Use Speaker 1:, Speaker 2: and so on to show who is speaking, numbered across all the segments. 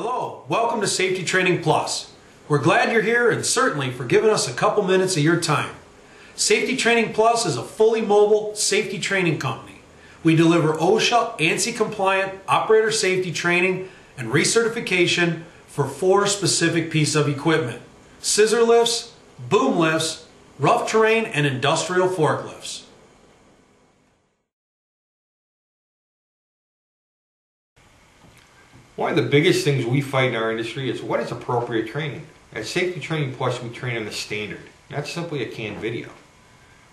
Speaker 1: Hello, welcome to Safety Training Plus. We're glad you're here and certainly for giving us a couple minutes of your time. Safety Training Plus is a fully mobile safety training company. We deliver OSHA ANSI compliant operator safety training and recertification for four specific pieces of equipment scissor lifts, boom lifts, rough terrain, and industrial forklifts.
Speaker 2: One of the biggest things we fight in our industry is what is appropriate training. At Safety Training Plus, we train on the standard, not simply a canned video.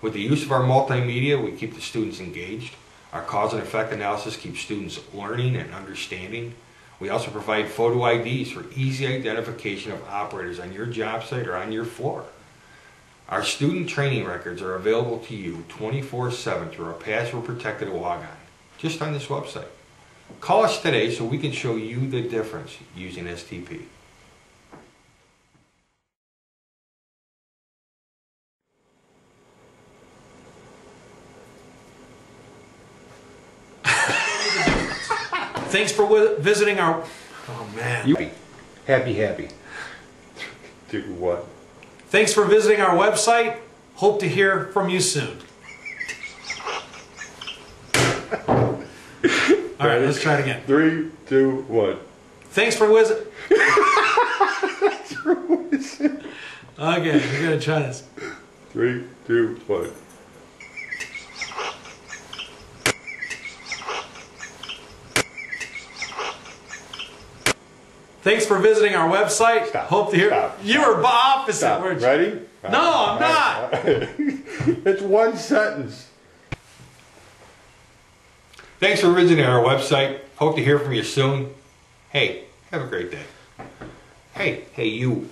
Speaker 2: With the use of our multimedia, we keep the students engaged. Our cause and effect analysis keeps students learning and understanding. We also provide photo IDs for easy identification of operators on your job site or on your floor. Our student training records are available to you 24-7 through our password protected logon, just on this website. Call us today so we can show you the difference using STP.
Speaker 1: Thanks for visiting our. Oh man.
Speaker 2: You
Speaker 3: Happy, happy. Do what?
Speaker 1: Thanks for visiting our website. Hope to hear from you soon. All right, let's try it again.
Speaker 3: Three, two, one.
Speaker 1: Thanks for visit. Okay, we're gonna try this.
Speaker 3: Three, two, one.
Speaker 1: Thanks for visiting our website.
Speaker 3: Stop.
Speaker 1: Hope to hear.
Speaker 3: Stop.
Speaker 1: You were opposite.
Speaker 3: Stop.
Speaker 1: you?
Speaker 3: Ready?
Speaker 1: No, I'm not.
Speaker 3: it's one sentence.
Speaker 2: Thanks for visiting our website. Hope to hear from you soon. Hey, have a great day. Hey, hey you.